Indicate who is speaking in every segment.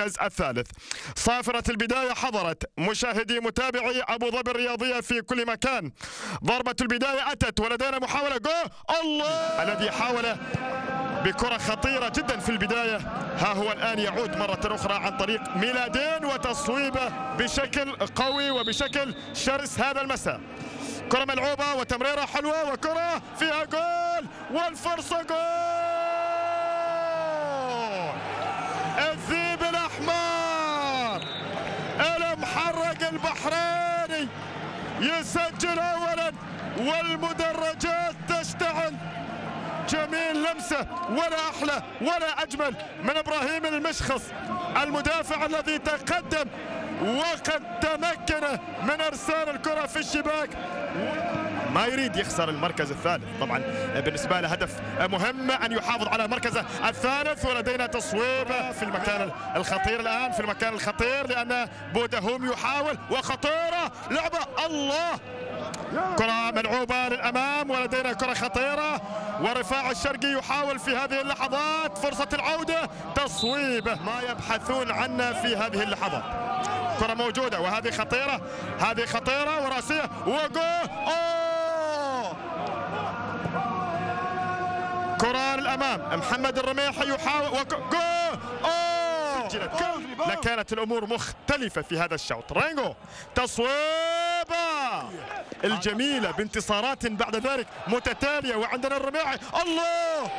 Speaker 1: الثالث. صافرة البداية حضرت. مشاهدي متابعي أبو ظبي الرياضية في كل مكان. ضربة البداية أتت ولدينا محاولة جو. الله! الذي حاول بكرة خطيرة جدا في البداية. ها هو الآن يعود مرة أخرى عن طريق ميلادين وتصويبه بشكل قوي وبشكل شرس هذا المساء. كرة ملعوبة وتمريرة حلوة وكرة فيها جول. والفرصة جول الذيب الأحمر المحرق البحريني. يسجل أولا والمدرجات تشتعل. جميل لمسة ولا أحلى ولا أجمل من إبراهيم المشخص المدافع الذي تقدم وقد تمكن من إرسال الكرة في الشباك. ما يريد يخسر المركز الثالث. طبعا بالنسبة له هدف مهم أن يحافظ على مركزه الثالث ولدينا تصويب في المكان الخطير الآن في المكان الخطير لأن بودهوم يحاول وخطيرة لعبة الله! كرة ملعوبة للأمام ولدينا كرة خطيرة. ورفاع الشرقي يحاول في هذه اللحظات فرصة العودة. تصويبه ما يبحثون عنه في هذه اللحظات. كرة موجودة وهذه خطيرة هذه خطيرة وراسية وجول كرة للأمام محمد الرميحي يحاول وجول أوه! لكانت الأمور مختلفة في هذا الشوط. رينجو تصويبة! الجميلة بانتصارات بعد ذلك متتالية وعندنا الرميحي. الله!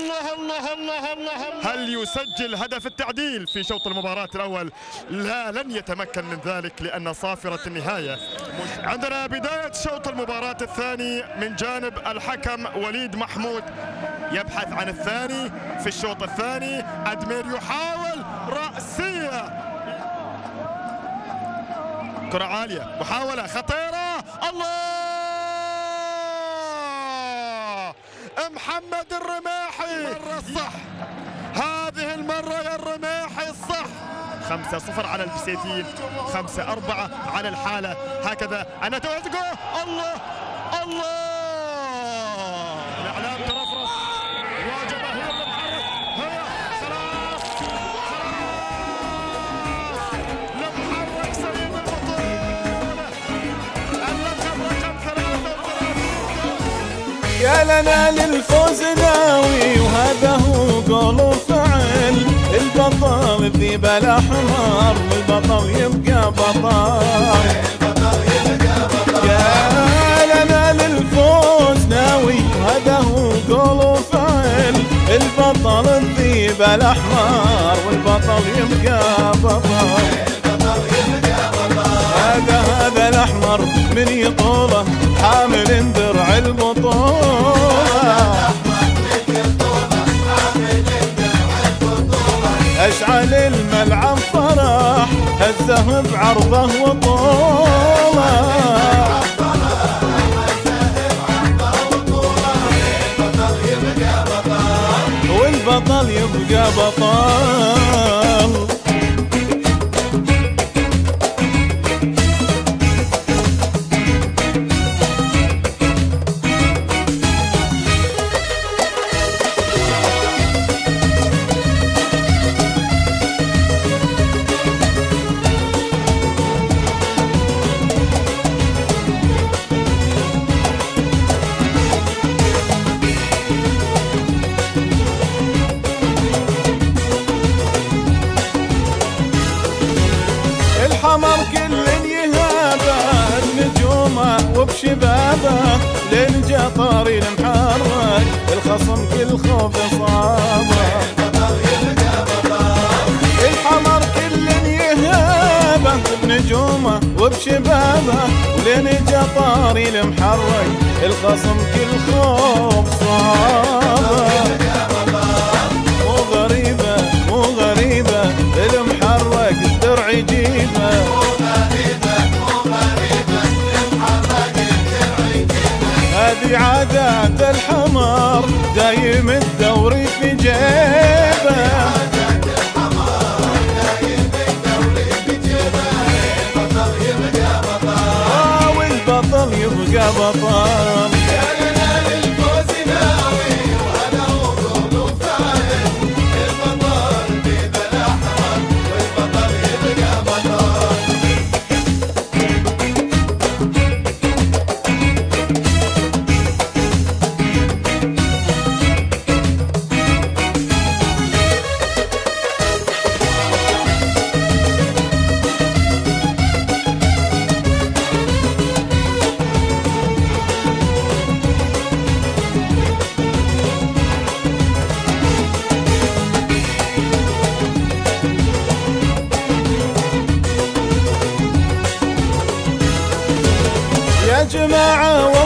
Speaker 1: الله الله الله الله هل يسجل هدف التعديل في شوط المباراة الأول؟ لا لن يتمكن من ذلك لأن صافرة النهاية. عندنا بداية شوط المباراة الثاني من جانب الحكم وليد محمود. يبحث عن الثاني في الشوط الثاني. أدمير يحاول رأسية. كرة عالية. محاولة خطيرة. الله! محمد الرماحي. مرة الصح هذه المرة يا الرماحي الصح. خمسة صفر على البسيتين خمسة أربعة على الحالة. هكذا أنا توعدكم الله الله. 33
Speaker 2: يا لنا للفوز ناوي وهذا هو قول وفعل. البطل الذيب الأحمر والبطل يبقى بطل. يا لنا للفوز ناوي وهذا هو قول وفعل. البطل الذيب الأحمر والبطل يبقى بطل. هذا هذا الأحمر من يطوله حامل درع البطوله اشعل الملعب فرح؟ هزه بعرضه وطوله. والبطل يبقى بطل. النجومه وبشبابه للجطر المحرك الخصم كل خوف صابه. الحمر كل يهابه بنجومه وبشبابه لين جطاري المحرك الخصم كل خوف صابه. مو غريبة مو غريبة المحرك الدرع هذه عادات الحمار دايم الدوري في جيبه. جماعة